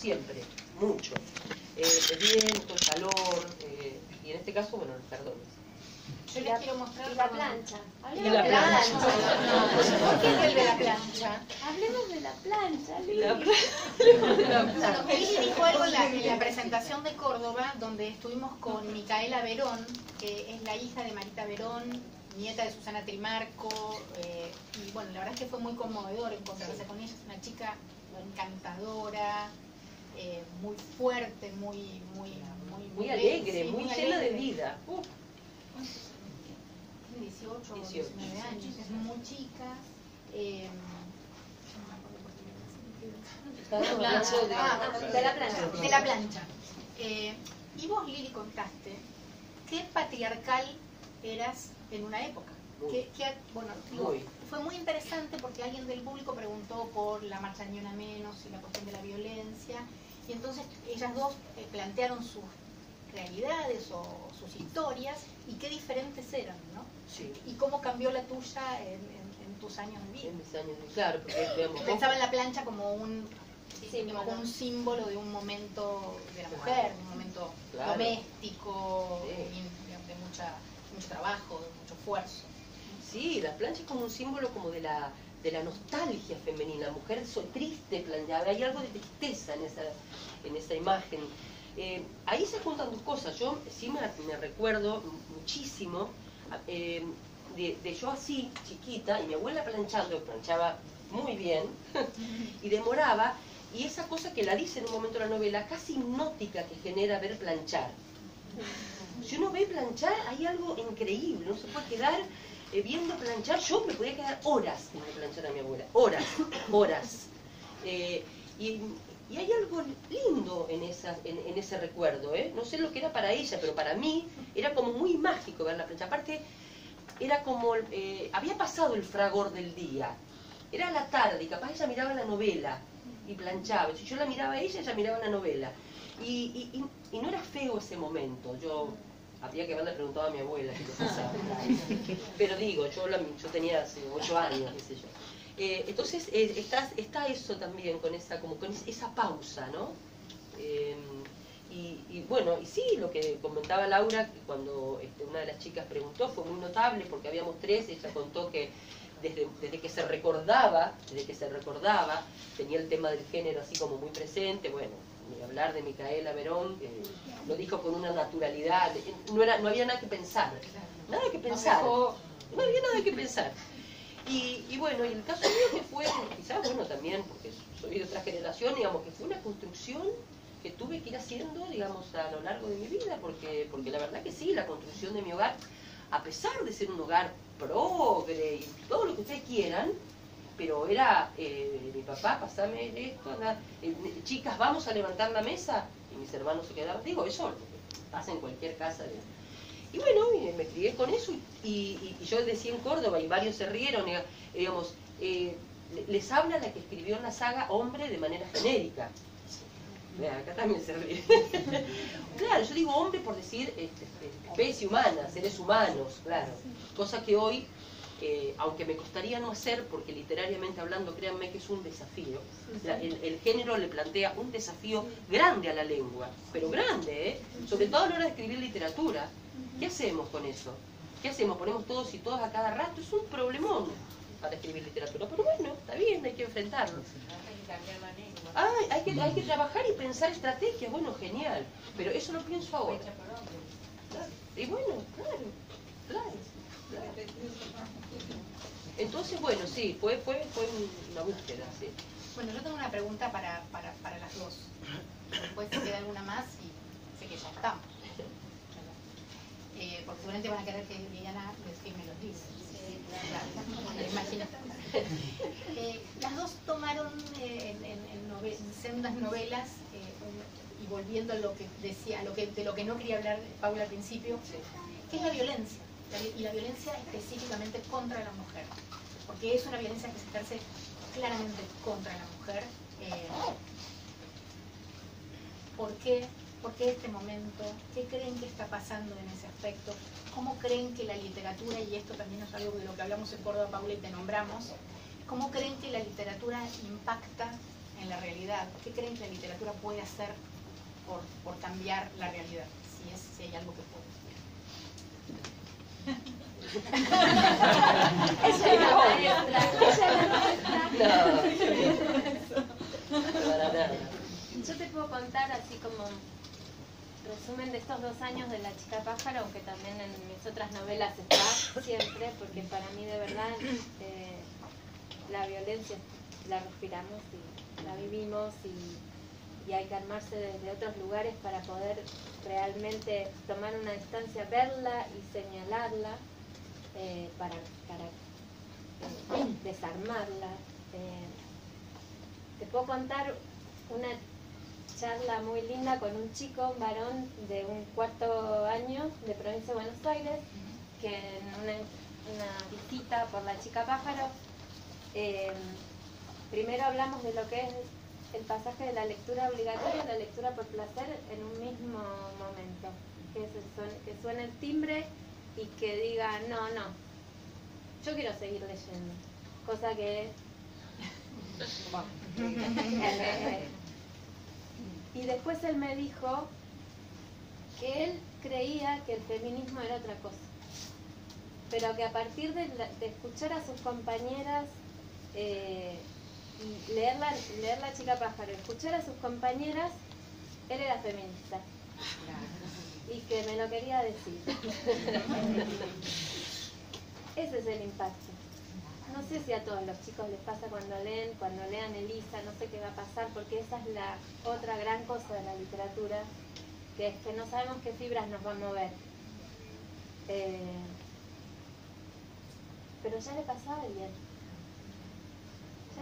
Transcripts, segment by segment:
siempre, mucho. Eh, el viento, el calor, eh, y en este caso, bueno, los perdones. Yo les quiero mostrar la plancha. Hablemos la de la plancha. plancha. ¿Por qué vuelve la plancha? Hablemos de la plancha. Y la Lili. Bueno, Lili dijo algo en la, en la presentación de Córdoba, donde estuvimos con Micaela Verón, que es la hija de Marita Verón, nieta de Susana Trimarco, eh, y bueno, la verdad es que fue muy conmovedor encontrarse con ella, es una chica encantadora, eh, muy fuerte, muy, muy, muy, Muy alegre, sí, muy, llena de vida. Tiene 18 o 18. 19 años, es muy chica. eh, de- Ah, De la plancha. de la plancha. Eh, y vos, Lili, contaste qué patriarcal eras en una época. Que, que, bueno, digo, fue muy interesante porque alguien del público preguntó por la marcha Ni Una Menos y la cuestión de la violencia. Y entonces ellas dos eh, plantearon sus realidades o sus historias y qué diferentes eran, ¿no? Sí, Y cómo cambió la tuya en, en- en tus años de vida. en mis años de... Claro, porque digamos, Pensaba en la plancha como un, Sí, como un símbolo de un momento de la mujer, un momento Claro. doméstico, Sí. de, de mucha, mucho trabajo, de mucho esfuerzo. Sí, la plancha es como un símbolo como de la, de la nostalgia femenina. Mujer so- triste planchada, hay algo de tristeza en esa, en esa imagen. Eh, ahí se juntan dos cosas. Yo sí me, me recuerdo muchísimo eh, de, de yo así, chiquita, y mi abuela planchando, planchaba muy bien, y demoraba, y esa cosa que la dice en un momento de la novela, casi hipnótica que genera ver planchar. Si uno ve planchar, hay algo increíble, no se puede quedar viendo planchar. Yo me podía quedar horas viendo planchar a mi abuela, horas, horas. Eh, y, hay algo lindo en, ese recuerdo, ¿eh? No sé lo que era para ella, pero para mí era como muy mágico ver la plancha. Aparte, era como, eh, había pasado el fragor del día. Era la tarde y capaz ella miraba la novela y planchaba. Si yo la miraba a ella, ella miraba la novela. Y- y no era feo ese momento. Yo habría que haberle preguntado a mi abuela. Pero digo, yo, la- yo tenía hace ocho años, qué sé yo. Eh, entonces eh, está, está eso también con esa, como con esa pausa, ¿no? Eh, y, y bueno, y sí, lo que comentaba Laura, cuando este, una de las chicas preguntó, fue muy notable porque habíamos tres, ella contó que desde, desde que se recordaba, desde que se recordaba, tenía el tema del género así como muy presente, bueno, hablar de Micaela Verón, que lo dijo con una naturalidad, eh, no, era, no había nada que pensar, nada que pensar, no había nada que pensar. Y, y bueno, y el caso mío que fue, quizás, bueno, también, porque soy de otra generación, digamos, que fue una construcción que tuve que ir haciendo, digamos, a lo largo de mi vida, porque, porque la verdad que sí, la construcción de mi hogar, a pesar de ser un hogar progre y todo lo que ustedes quieran, pero era, eh, mi papá, pasame esto, anda, eh, chicas, vamos a levantar la mesa, y mis hermanos se quedaban, digo, eso pasa en cualquier casa y bueno, me crié con eso y, yo decía en Córdoba y varios se rieron, diga- digamos, eh, le- les habla la que escribió en la saga hombre de manera genérica. Vea, acá también se ríe. claro, yo digo hombre por decir este, especie humana, seres humanos, claro. Cosa que hoy, eh, aunque me costaría no hacer, porque literariamente hablando, créanme que es un desafío, la- el, el género le plantea un desafío grande a la lengua, pero grande, ¿eh? sobre todo a la hora de escribir literatura. ¿Qué hacemos con eso? ¿Qué hacemos? ¿Ponemos todos y todas a cada rato? Es un problemón para escribir literatura, pero bueno, está bien, hay que enfrentarlo. Ay, hay que, hay que trabajar y pensar estrategias, bueno, genial, pero eso lo pienso ahora. Y bueno, claro, claro, claro. Entonces, bueno, sí, fue, fue, fue una búsqueda, sí. Bueno, yo tengo una pregunta para, para, para las dos. Después si queda alguna más y sé que ya estamos. Eh, porque seguramente van a querer que Liliana les firme los libros. Claro, me imagino. Eh, las dos tomaron eh, en, en- en nove- en sendas novelas eh, un- y volviendo a lo que decía, a lo que, de lo que no quería hablar Paula al principio, que es la violencia, y la violencia específicamente contra la mujer, porque es una violencia que se ejerce claramente contra la mujer. eh, ¿Por qué? ¿Por qué este momento? ¿Qué creen que está pasando en ese aspecto? ¿Cómo creen que la literatura, y esto también es algo de lo que hablamos en Córdoba, Paula, y te nombramos, ¿cómo creen que la literatura impacta en la realidad? ¿Qué creen que la literatura puede hacer por, por cambiar la realidad? Si, es, si hay algo que puede. Yo te puedo contar así como resumen de estos dos años de La Chica Pájaro, aunque también en mis otras novelas está siempre, porque para mí de verdad eh, la violencia la respiramos y la vivimos y, hay que armarse desde otros lugares para poder realmente tomar una distancia, verla y señalarla eh, para, eh, desarmarla. Eh, te puedo contar una charla muy linda con un chico, un varón de un cuarto año de provincia de Buenos Aires, que en una, una visita por la chica pájaro, primero hablamos de lo que es el pasaje de la lectura obligatoria y la lectura por placer en un mismo momento, que, suene, que suene el timbre y que diga, no, no, yo quiero seguir leyendo, cosa que... y después él me dijo que él creía que el feminismo era otra cosa, pero que a partir de, la- de escuchar a sus compañeras eh, leer la, leer la chica pájaro, escuchar a sus compañeras, él era feminista y que me lo quería decir. Ese es el impacto. No sé si a todos los chicos les pasa cuando leen, cuando lean Elisa, no sé qué va a pasar, porque esa es la otra gran cosa de la literatura, que es que no sabemos qué fibras nos va a mover. Eh, pero ya le pasó a alguien.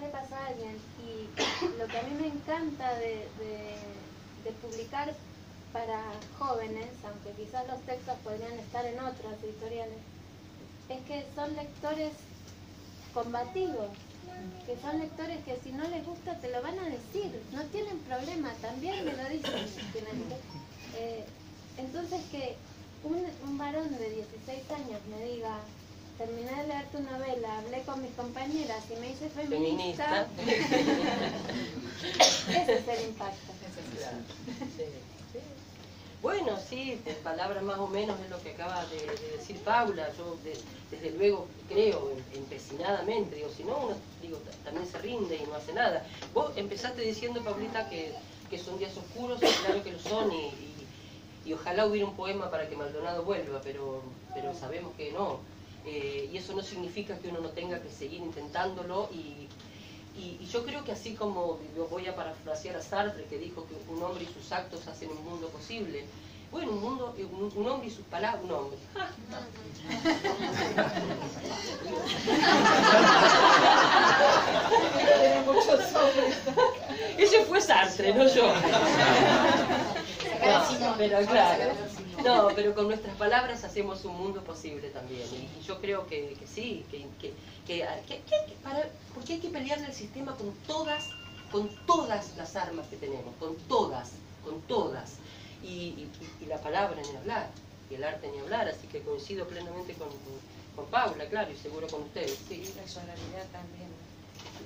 Le pasó a alguien. Y lo que a mí me encanta de, de- publicar para jóvenes, aunque quizás los textos podrían estar en otras editoriales, es que son lectores combativos, que son lectores que si no les gusta te lo van a decir, no tienen problema, también me lo dicen. Eh, entonces que un, un varón de 16 años me diga, terminé de leer tu novela, hablé con mis compañeras y me hice feminista, Feminista. ese es el impacto. Claro, sí, sí. Bueno, sí, en palabras más o menos es lo que acaba de, de decir Paula. Yo de- desde luego creo em- empecinadamente, digo, si no, uno digo, ta- también se rinde y no hace nada. Vos empezaste diciendo, Paulita, que, que son días oscuros, y claro que lo son, y, y- y ojalá hubiera un poema para que Maldonado vuelva, pero, pero sabemos que no. Eh, y eso no significa que uno no tenga que seguir intentándolo y, y, y yo creo que así como yo voy a parafrasear a Sartre que dijo que un hombre y sus actos hacen un mundo posible, bueno, un mundo, un, un hombre y sus palabras, un hombre. Ese fue Sartre, no yo. Pero claro. No, pero con nuestras palabras hacemos un mundo posible también. Y, yo creo que, sí, que, que, que- parar- porque hay que pelear el sistema con todas, con todas las armas que tenemos, con todas, con todas. Y, la palabra ni hablar, y el arte ni hablar, así que coincido plenamente con, con, Paula, claro, y seguro con ustedes, sí, la solidaridad también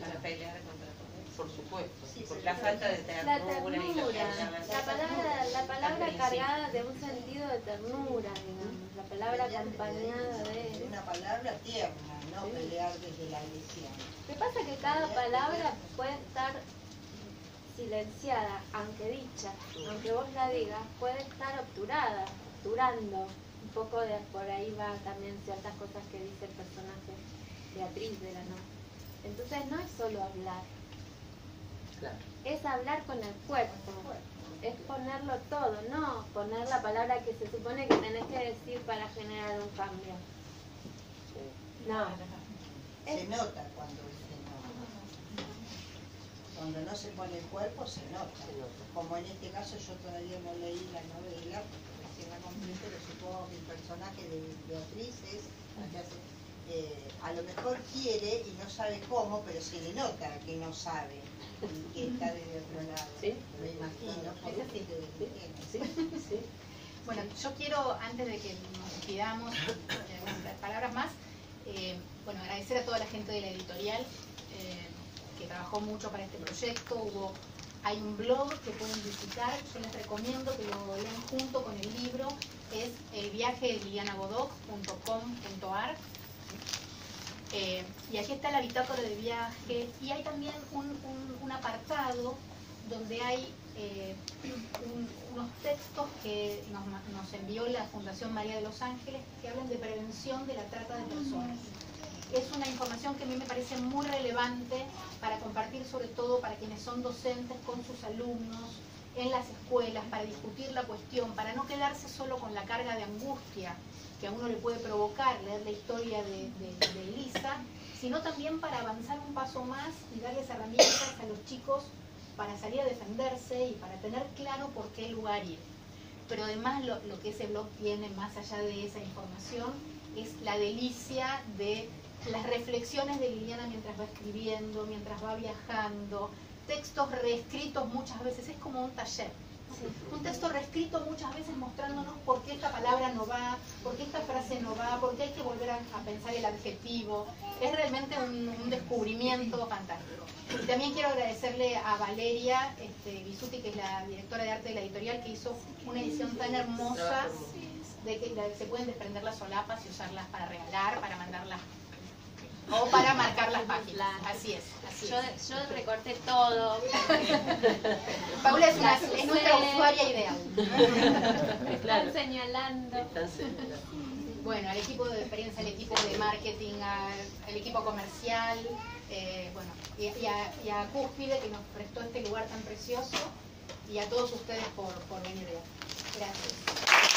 para pelear contra todo. Por supuesto. Sí, porque la falta de La ternura y ternura, la, la palabra, la palabra cargada de un sentido de ternura, digamos, la palabra acompañada de... Una palabra tierna, no pelear desde la agresión. Lo que pasa es que cada palabra puede estar silenciada, aunque dicha, aunque vos la digas, puede estar obturada, obturando. Un poco de por ahí va también ciertas cosas que dice el personaje Beatriz de la noche. Entonces no es solo hablar, Claro. es hablar con el cuerpo, es ponerlo todo, no poner la palabra que se supone que tenés que decir para generar un cambio. No, Se es, nota cuando dice no. Cuando no se pone el cuerpo se nota. Se nota. Como en este caso yo todavía no leí la novela, porque recién la compré, pero supongo que el personaje de Beatriz es, la que hace, eh, a lo mejor quiere y no sabe cómo, pero se le nota que no sabe que está desde otro lado. Sí. Me imagino, Sí, sí. Bueno, yo quiero, antes de que nos despidamos, eh, unas palabras más, eh, bueno, agradecer a toda la gente de la editorial, eh, que trabajó mucho para este proyecto. Hubo, hay un blog que pueden visitar, yo les recomiendo que lo lean junto con el libro, es el viaje de lilianabodoc.com.ar. Eh, y aquí está la bitácora de viaje y hay también un, apartado donde hay eh, un- unos textos que nos envió la Fundación María de los Ángeles que hablan de prevención de la trata de personas. Es una información que a mí me parece muy relevante para compartir sobre todo para quienes son docentes con sus alumnos en las escuelas, para discutir la cuestión, para no quedarse solo con la carga de angustia que a uno le puede provocar leer la historia de, de, Elisa, sino también para avanzar un paso más y darles herramientas a los chicos para salir a defenderse y para tener claro por qué lugar ir. Pero además lo, lo que ese blog tiene más allá de esa información es la delicia de las reflexiones de Liliana mientras va escribiendo, mientras va viajando, textos reescritos muchas veces, es como un taller. Un texto reescrito muchas veces mostrándonos por qué esta palabra no va, por qué esta frase no va, por qué hay que volver a, a pensar el adjetivo. Es realmente un, un descubrimiento fantástico. Y también quiero agradecerle a Valeria este, Bisuti, que es la directora de arte de la editorial, que hizo una edición tan hermosa de que se pueden desprender las solapas y usarlas para regalar, para mandarlas o para marcar las páginas. Así es, así Yo, es. yo recorté todo. Paula es, una- es nuestra usuaria ideal. Me están señalando. Están señalando. Bueno, al equipo de prensa, al equipo de marketing, al, al equipo comercial, eh, bueno, y, y a, y a Cúspide que nos prestó este lugar tan precioso y a todos ustedes por, por venir. Gracias.